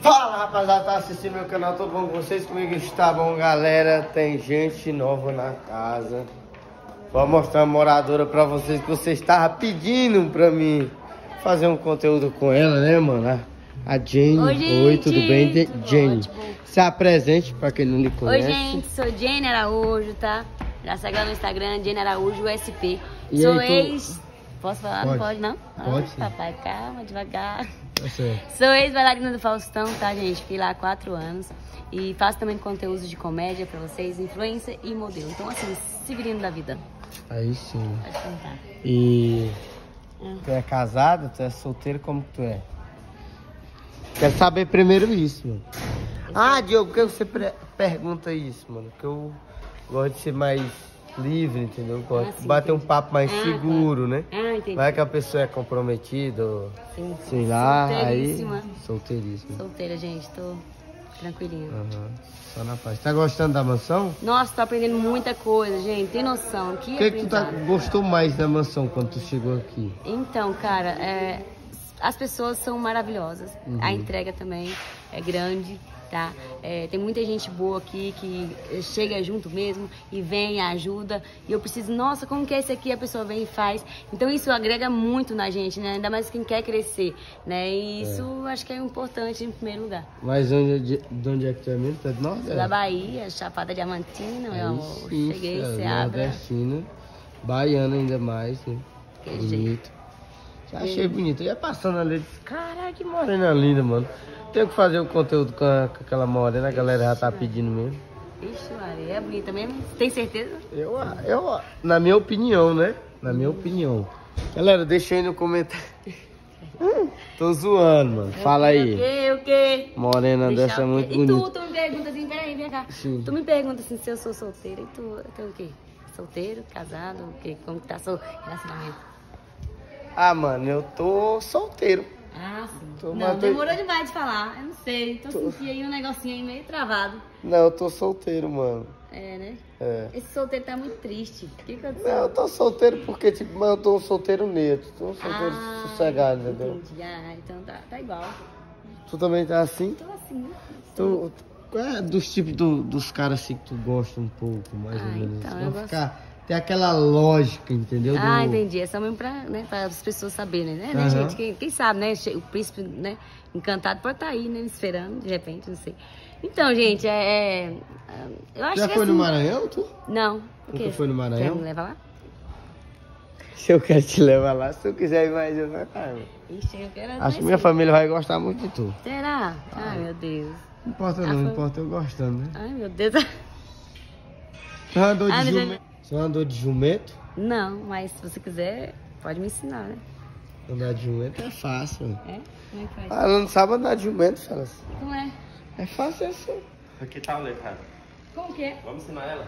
Fala rapaziada, tá assistindo meu canal, tudo bom com vocês? Comigo está bom, galera? Tem gente nova na casa. Vou mostrar a moradora pra vocês que vocês estavam pedindo pra mim fazer um conteúdo com ela, né, mano? A Jane. Oi. Oi tudo bem? De- Tudo Jane. ótimo. Se apresente pra quem não lhe Oi, conhece. gente, sou Jane Araújo, tá? Já segue lá no Instagram, Jane Araújo SP. E sou aí, tu- ex. Posso falar? Pode. Não pode, não? Pode, Ah, sim. Papai, calma, devagar. Tá certo. Sou ex-bailarina do Faustão, tá, gente? Fiquei lá há quatro anos. E faço também conteúdos de comédia pra vocês, influência e modelo. Então, assim, se virando da vida. Aí sim. Pode contar. E Hum. tu é casado, tu é solteiro, como que tu é? Quero saber primeiro isso, mano. Ah, Diogo, por que você pergunta isso, mano? Porque eu gosto de ser mais livre, entendeu? Ah, sim, bater um entendi. papo mais Ah, seguro, né? Ah, entendi. Vai que a pessoa é comprometida, Sim. sei lá, aí... Solteiríssima. Solteiríssima. Solteira, gente. Tô tranquilinha. Aham, só na paz. Tá gostando da mansão? Nossa, tô aprendendo muita coisa, gente. Tem noção? Que, O que, que tu tá, gostou mais da mansão quando tu chegou aqui? Então, cara, é, as pessoas são maravilhosas. Uhum. A entrega também é grande, tá? É, tem muita gente boa aqui que chega junto mesmo e vem, ajuda. E eu preciso, nossa, como que é esse aqui? A pessoa vem e faz. Então isso agrega muito na gente, né? Ainda mais quem quer crescer, né? E isso acho que é importante em primeiro lugar. Mas onde, de onde é que tu é mesmo? Tu é do Nordeste? Da Bahia, Chapada Diamantina, meu amor. Aí sim, Cheguei, cara, se abre. Nordestina, baiana ainda mais, né? Que bonito. Já achei bonito. Eu ia passando ali disse, caralho, que morena linda, mano. Tenho que fazer o conteúdo com, a- com aquela morena, a galera já tá pedindo mesmo. Ixi, Maria, é bonita mesmo? Tem certeza? Eu, eu, na minha opinião, né? Na minha opinião. Galera, deixa aí no comentário. Tô zoando, mano. Fala O aí. quê? O quê? Morena Deixa dessa é muito E tu, bonita. tu me pergunta assim, peraí, vem cá. Sim. Tu me pergunta assim se eu sou solteira e tu, tu o quê? Solteiro, casado, o quê? Como que tá seu relacionamento? Ah, mano, eu tô solteiro. Ah, sim. Tô não, demorou demais de falar. Eu não sei. Tô, sentindo aí um negocinho aí meio travado. Não, eu tô solteiro, mano. É, né? É. Esse solteiro tá muito triste. O que Não, aconteceu? eu tô solteiro porque, tipo, mas eu tô um solteiro neutro. Tô um solteiro Ah, sossegado, entendeu? Entendi. Ah, então tá, tá igual. Tu também tá assim? Tô assim. Tu, qual é dos tipos do- dos caras assim que tu gosta um pouco, mais ou Ah, menos? então, Pra eu gosto- ficar, ter aquela lógica, entendeu? Ah, Do- entendi. É só mesmo pra, né, para as pessoas saberem, né, né, Aham. gente? Quem, quem sabe, né? O príncipe, né? Encantado pode estar aí, né? me Esperando, de repente, não sei. Então, gente, é. é, eu acho Já que foi no assim- Maranhão, tu? Não. Nunca quê? foi no Maranhão? Quer me levar lá? Se eu quero te levar lá, se eu quiser ir mais, eu vou. Ah, Ixi, eu quero. Acho que minha família vai gostar muito de tu. Será? Ai, meu Deus. Não importa Ah, não, foi- importa eu gostando, né? Ai, meu Deus. Tu andou de Ah, eu- jumento? Tu andou de jumento? Não, mas se você quiser, pode me ensinar, né? Andar de jumento é fácil. É? Como é que faz? Ah, ela não sabe andar de jumento, Felas. Como é? É fácil assim. Que tal, Leandro? Como que é? Vamos ensinar ela?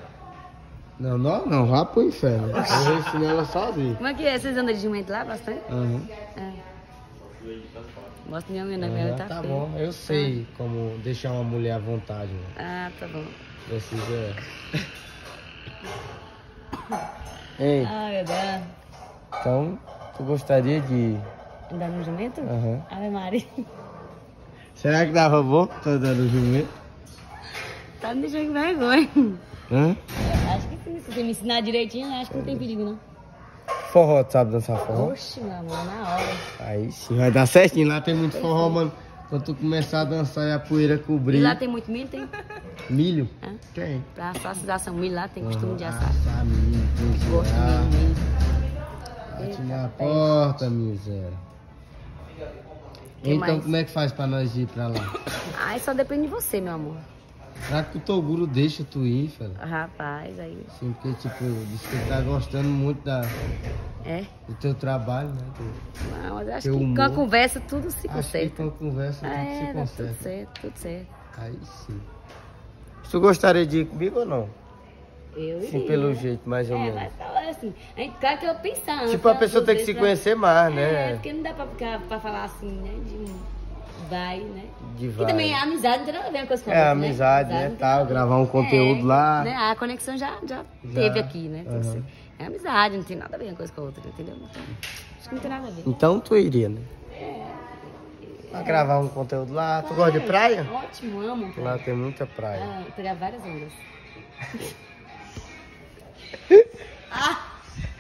Não, não, não, vá pro inferno. Eu vou ensinar ela sozinho. Como é que é? Vocês andam de jumento lá bastante? Aham. É. Mostra minha menina, minha Aham, tá, tá bom, eu sei como deixar uma mulher à vontade, mano. Ah, tá bom. Precisa. Ei, Ai, meu Deus. então, tu gostaria de. Andar no jumento? Aham. Ave Maria. Será que dava bom tu andar no jumento? Tá me deixando com vergonha. Hã? Acho que sim. Se você me ensinar direitinho, acho que não tem perigo, não. Forró, tu sabe dançar forró? Oxe, meu amor, na hora. Aí sim, vai dar certinho. Lá tem muito forró, mano. Quando tu começar a dançar e a poeira E cobrir. lá tem muito milho? Tem? Milho? Hã? Tem. Pra assar, milho lá, tem costume de assar. Assar milho, Gosto de milho. Bate na porta, miséria. Então mais? como é que faz pra nós ir pra lá? Ai, só depende de você, meu amor. Será que o Toguro deixa tu ir, fela? Rapaz, aí. Sim, porque tipo, diz que ele tá gostando muito da, É? do teu trabalho, né? Não, mas acho que com humor. a conversa tudo se Acho conserta. com a conversa tudo É, se dá tudo certo, tudo certo. Aí sim. Tu gostaria de ir comigo ou não? Eu Sim, iria, pelo né? jeito, mais ou É, menos. mas assim, a gente claro que eu pensar. Tipo, a pessoa tem que se conhecer mais, É, né? porque não dá pra, ficar, pra falar assim, né? De vai, né? De E vai. também a amizade não tem nada a ver com coisa com a É, amizade, né? não tem Tal, nada a ver. gravar um conteúdo É, lá. Né? A conexão já, já, Já, teve aqui, né? Ser. É amizade, não tem nada a ver uma coisa com a outra, entendeu? Então, acho que não tem nada a ver. Então tu iria, né? Pra gravar um conteúdo lá. Tu gosta de praia? Ótimo, amo. Lá tem muita praia. Ah, pegar várias ondas. ah!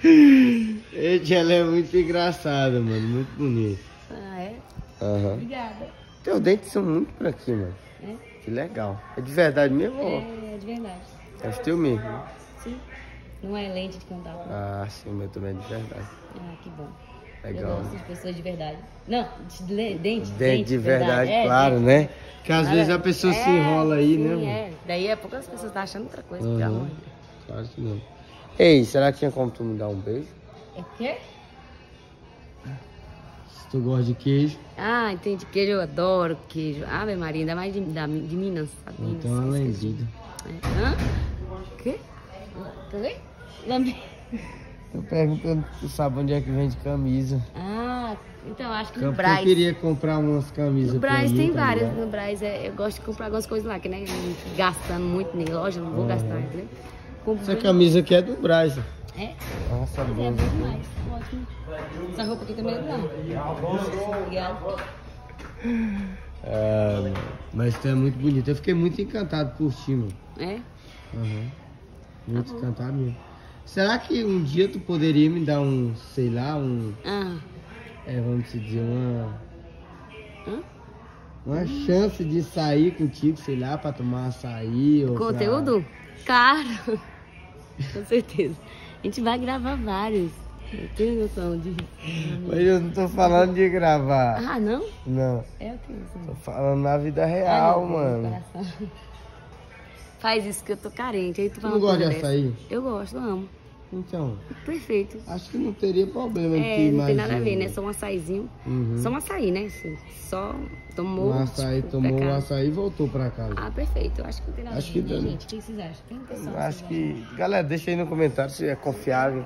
Gente, ela é muito engraçada, mano. Muito bonita. Ah, é? Aham. Obrigada. Teus dentes são muito por aqui, mano. É? Que legal. É de verdade mesmo? ou É, de verdade. É os teus mesmo. né? Sim. Não é lente de contato. Ah, sim, o meu também é de verdade. Ah, que bom. Legal. Eu gosto de pessoas de verdade. Não, de dente. Dente de verdade, É, claro, dente. né? Que às vezes a pessoa se É, enrola aí, sim, né? É. Daí é poucas pessoas estão achando outra coisa. pelo Uhum. amor de. Claro que não. Ei, será que tinha como tu me dar um beijo? É o quê? Se tu gosta de queijo, Ah, entendi. Queijo, eu adoro queijo. Ave Maria, ainda mais de, da, de Minas. sabe? Então é lambida. É. Hã? O quê? Também? Lambe... Tô perguntando tu sabe onde é que vende camisa. Ah, então acho que no Porque eu Braz. queria comprar umas camisas No Braz tem tá várias. No Braz é, eu gosto de comprar algumas coisas lá, que né, gastando muito em loja, não vou gastar, entendeu? Compro Essa camisa aqui é do Braz. É? Nossa, É boa. bom demais. Ótimo. Essa roupa aqui também é boa. Obrigada. É, mas tu é muito bonito. Eu fiquei muito encantado por ti, mano. É? Uhum. Muito Tá encantado mesmo. Será que um dia tu poderia me dar um, sei lá, um, Ah. é, vamos dizer, uma, Hã? uma chance de sair contigo, sei lá, pra tomar açaí ou pra- Conteúdo? Claro. Com certeza. A gente vai gravar vários. Eu tenho noção disso. Mas eu não tô falando de gravar. Ah, não? Não, É o que isso? tô falando na vida real, não, mano. Faz isso que eu tô carente. Aí tu fala não gosta de açaí? Eu gosto, eu amo. Então, Perfeito. acho que não teria problema de É, não tem nada a ver, né? Só um açaizinho. Uhum. Só um açaí, né? Assim, só tomou. Um açaí, tipo, tomou o açaí e voltou pra casa. Ah, perfeito. Eu acho que não tem nada Acho a ver, que né, gente? O que vocês acham? Tem pessoal Eu acho que. Galera, deixa aí no comentário se é confiável,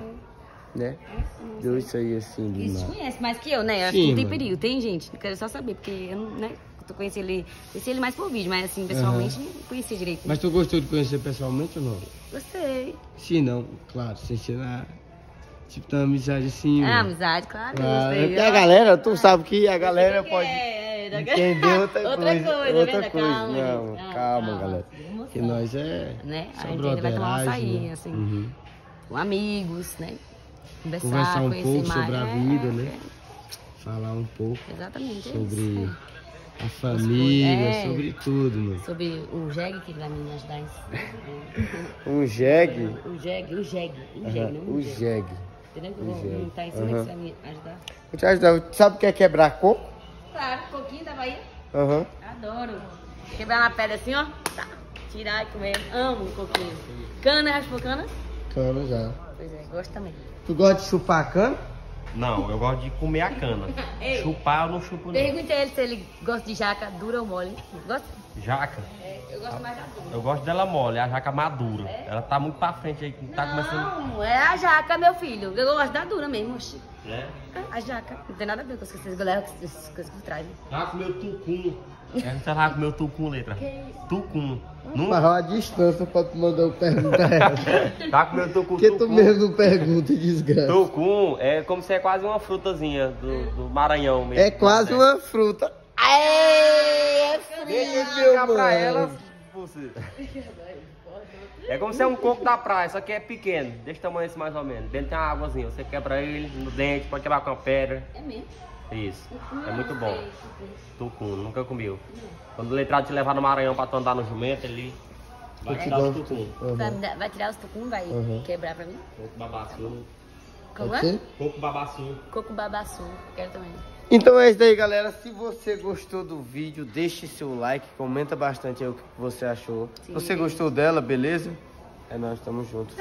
né? acham? Deu isso aí assim Isso conhece mais que eu, né? Eu acho Sim, que não tem mano. perigo. Tem gente, eu quero só saber, porque eu não, né? Eu tô conhecendo ele, conheci ele mais por vídeo, mas assim, pessoalmente não conhecia direito. Mas tu gostou de conhecer pessoalmente ou não? Gostei. Sim, não, claro, sem na. Tipo, tem uma amizade assim. Ah, mano. amizade, claro. Claro, gostei. é porque a galera, tu sabe que a galera Que pode é, é, entender outra, outra coisa. coisa, outra né? coisa. Calma, não. Ah, calma, galera. Vamos Que nós é. Né? A gente ainda vai tomar um açaí, né? assim, Uhum. com amigos, né? Conversar, Conversar um pouco mais. sobre a É, vida, é, né? Falar um pouco é, Exatamente. é sobre isso. A família, É. sobre tudo, mano. Sobre o jegue que vai me ajudar em Um jegue. O jegue, o jegue, o jegue, não o o jegue. jegue. Entendeu? Que o eu vou montar em cima Aham. que você vai me ajudar. Vou te ajudar. Sabe o que é quebrar coco? Claro, coquinho da Bahia. Aham. Adoro. Quebrar na pedra assim, ó. Tá. Tirar e comer. Amo coquinho. Cana, raspou cana? Cana já. Pois é, gosto também. Tu gosta de chupar cana? Não, eu gosto de comer a cana. Ei. Chupar eu não chupo não. Pergunta a ele se ele gosta de jaca dura ou mole. Gosta? Jaca, É, eu gosto mais da dura. eu gosto dela mole, a jaca madura. Ela tá muito pra frente aí, tá começando. Não, é a jaca, meu filho. Eu gosto da dura mesmo, oxi. Né? A jaca. Não tem nada a ver com as coisas galera que essas coisas por trás. né? Já comeu tucum. É, Você vai comer o tucum, letra. Que isso? Tucum. Não? Mas olha a distância pra tu mandar eu perguntar ela. Tá comendo tucum, Porque tu mesmo não pergunta, desgraça. Tucum é como se é quase uma frutazinha do, do Maranhão mesmo. É quase uma fruta. Aê, é Deixa eu frio, explicar pra mano. Você. É como se é um coco da praia, só que é pequeno, desse tamanho assim mais ou menos. Dentro tem uma águazinha, você quebra ele no dente, pode quebrar com uma pedra. É mesmo. Isso, é muito bom. Tucum, nunca comiu. Quando o letrado te levar no Maranhão pra tu andar no jumento, ele vai te dar os tucum. Vai, Uhum. vai tirar os tucum, vai Uhum. quebrar pra mim? Coco babaçu. Como é? Coco babaçu. Coco babaçu. Quero também. Então é isso aí, galera. Se você gostou do vídeo, deixe seu like, comenta bastante aí o que você achou. Sim. você gostou dela, beleza? É nós, tamo junto.